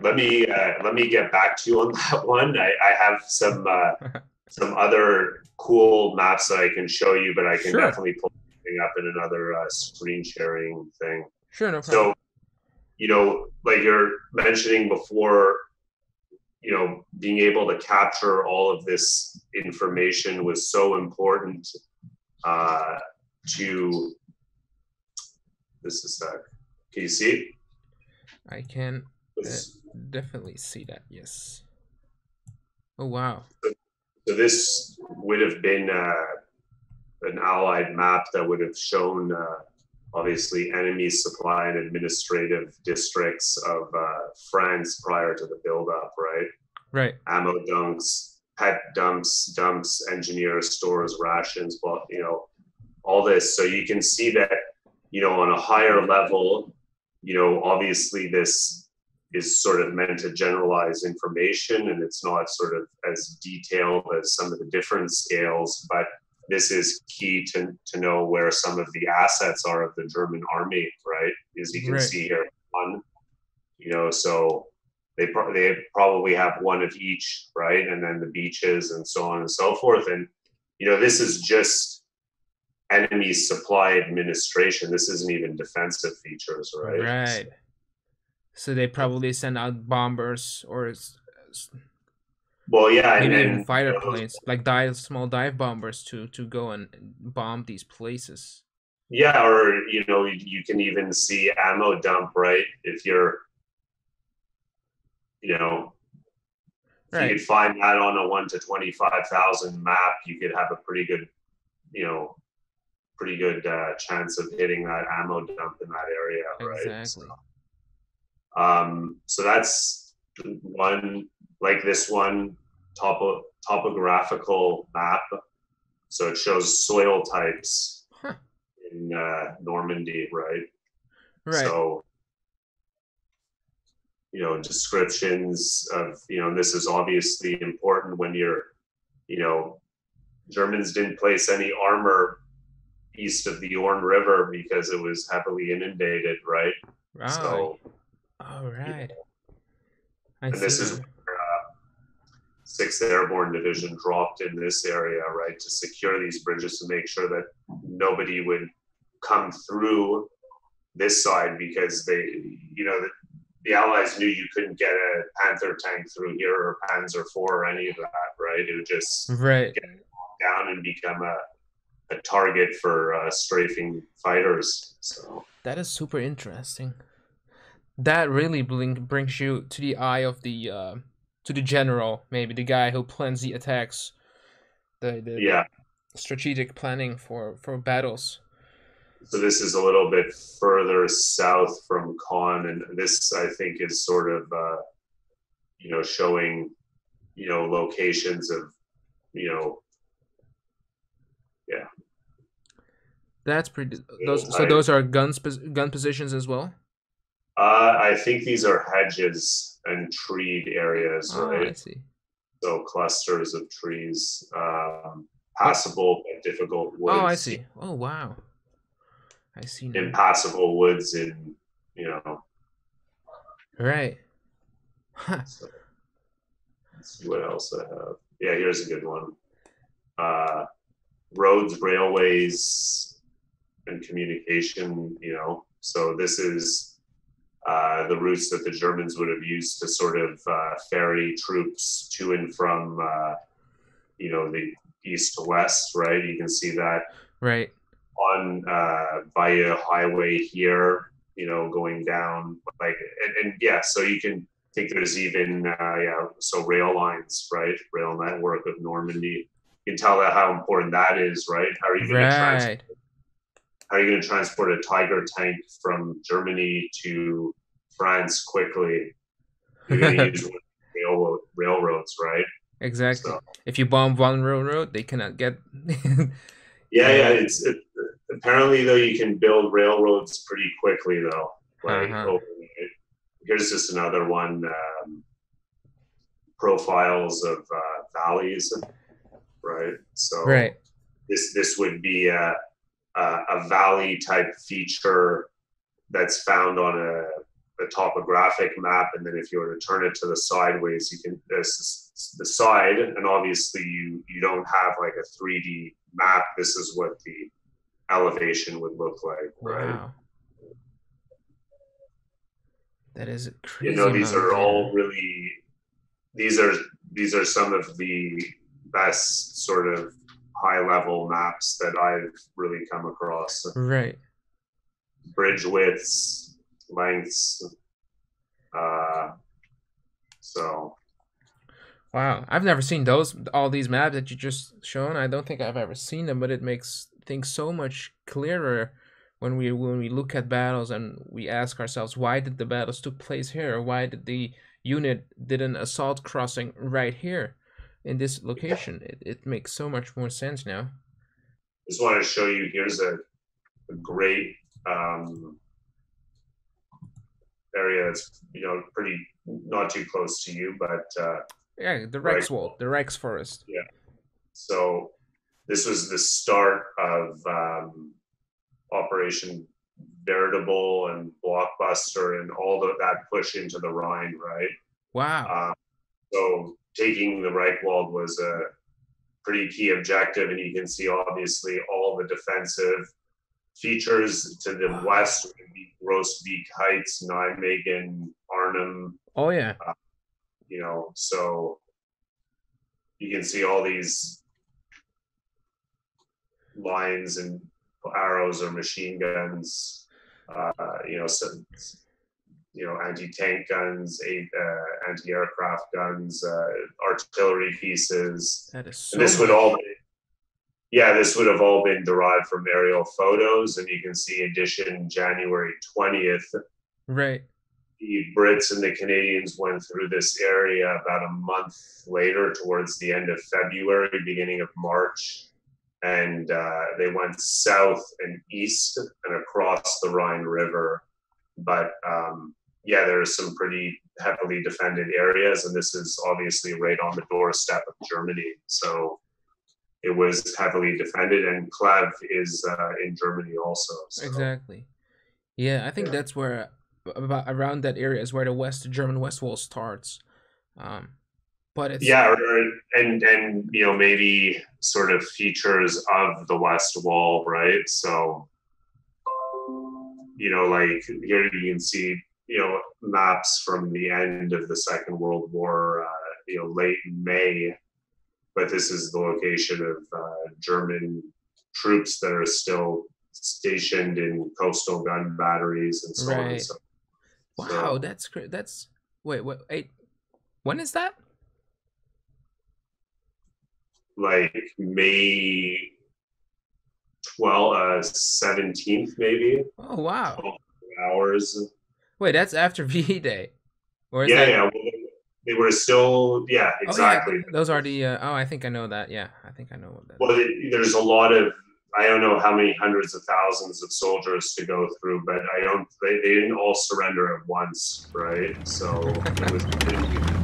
let me uh, let me get back to you on that one. I, I have some uh, some other cool maps that I can show you, but I can Sure. definitely pull up in another uh, screen sharing thing. Sure, no problem. So, you know, like you're mentioning before, you know, being able to capture all of this information was so important uh, to. This is that. Can you see? I can uh, definitely see that. Yes. Oh wow. So this would have been uh, an allied map that would have shown uh, obviously enemy supply and administrative districts of uh, France prior to the buildup, right? Right. Ammo dumps, pet dumps, dumps, engineer stores, rations, but you know, all this. So you can see that, you know, on a higher level, you know, obviously this is sort of meant to generalize information and it's not sort of as detailed as some of the different scales, but this is key to, to know where some of the assets are of the German army, right? As you can Right. see here, one, you know, so they, pro- they probably have one of each, right? And then the beaches and so on and so forth. And, you know, this is just enemy supply administration. This isn't even defensive features, right? Right. So they probably send out bombers or Well, yeah, and, even fighter planes, like dive small dive bombers to to go and bomb these places. Yeah, or you know, you, you can even see ammo dump, right? If you're, you know, if you Right. could find that on a one to twenty-five thousand map, you could have a pretty good, you know, pretty good uh, chance of hitting that ammo dump in that area, right? Exactly. Um, so that's one like this one topo topographical map. So it shows soil types Huh. in uh, Normandy, right? Right. So, you know, descriptions of, you know, this is obviously important when you're, you know, Germans didn't place any armor east of the Orne River because it was heavily inundated, right? right. So, All right. And this see. is where uh, Sixth Airborne Division dropped in this area, right, to secure these bridges to make sure that nobody would come through this side because they, you know, the, the Allies knew you couldn't get a Panther tank through here or Panzer IV or any of that, right? It would just right. down and become a, a target for uh, strafing fighters. So. That is super interesting. That really bring, brings you to the eye of the uh, to the general, maybe the guy who plans the attacks, the the Yeah. strategic planning for for battles. So this is a little bit further south from Caen, and this I think is sort of, uh, you know, showing, you know, locations of, you know, yeah. That's pretty. Those so those are guns gun positions as well. Uh, I think these are hedges and treed areas, Oh, I right? see. So clusters of trees, um, passable but difficult woods. Oh, I see. Oh, wow. I see. Now. Impassable woods in, you know. Right. Huh. So, let's see what else I have. Yeah, here's a good one. Uh, roads, railways, and communication. You know, so this is uh, the routes that the Germans would have used to sort of uh, ferry troops to and from, uh, you know, the east to west. Right, you can see that Right. on uh, via highway here, you know, going down like and, and yeah, so you can think there's even uh, yeah, so rail lines, right? Rail network of Normandy. You can tell that how important that is, right? How are you going to trans- Right. How are you going to transport a Tiger tank from Germany to France quickly? You're going to use one of railroad, railroads, right? Exactly. So- If you bomb one railroad, they cannot get. Yeah, yeah. It's it, apparently though you can build railroads pretty quickly though. Like Uh-huh. overnight. here's just another one. Um, profiles of uh, valleys, right? So right. this this would be a, a a valley type feature that's found on a, a topographic map, and then if you were to turn it to the sideways, you can uh, this the side, and obviously you you don't have like a 3D map. This is what the elevation would look like, right? Wow. That is crazy. You know, these are all really these are these are some of the best sort of high level maps that I've really come across. Right. Bridge widths, lengths. Uh, so. Wow, I've never seen those all these maps that you just shown. I don't think I've ever seen them, but it makes things so much clearer when we when we look at battles and we ask ourselves why did the battles took place here? Why did the unit did an assault crossing right here? In this location. It, it makes so much more sense now. Just want to show you. Here's a, a great um, area that's you know pretty not too close to you, but uh, yeah, the Rex right. the Rex Forest. Yeah. So this was the start of um, Operation Veritable and Blockbuster and all the, that push into the Rhine, right? Wow. Uh, so taking the Reichswald was a pretty key objective, and you can see obviously all the defensive features to the west Groesbeek Heights, Nijmegen, Arnhem. Oh yeah. Uh, you know, so you can see all these lines and arrows or machine guns. Uh, you know, so you know, anti-tank guns, uh, anti-aircraft guns, uh, artillery pieces. That is so and this would all, be, yeah, this would have all been derived from aerial photos, and you can see edition January twentieth. Right. The Brits and the Canadians went through this area about a month later, towards the end of February, beginning of March, and uh, they went south and east and across the Rhine River. But um, yeah, there are some pretty heavily defended areas, and this is obviously right on the doorstep of Germany. So it was heavily defended, and Cleve is uh, in Germany also. So. Exactly. Yeah, I think yeah. that's where about around that area is where the West German West Wall starts. Um, but it's yeah, and and you know maybe sort of features of the West Wall, right? So you know, like here you can see you know maps from the end of the Second World War, uh, you know, late May. But this is the location of uh, German troops that are still stationed in coastal gun batteries and so right. on. And so, wow, so, that's great. That's wait, wait, wait. When is that? Like May 12, uh, 17th, maybe. Oh, wow. Hours. Wait, that's after VE Day. Or is yeah, that... yeah. Well, they were still, yeah, exactly. Oh, yeah. Those are the. Uh, oh, I think I know that. Yeah, I think I know what that. Well, it, there's a lot of. I don't know how many hundreds of thousands of soldiers to go through, but I don't. They, they didn't all surrender at once, right? So it was.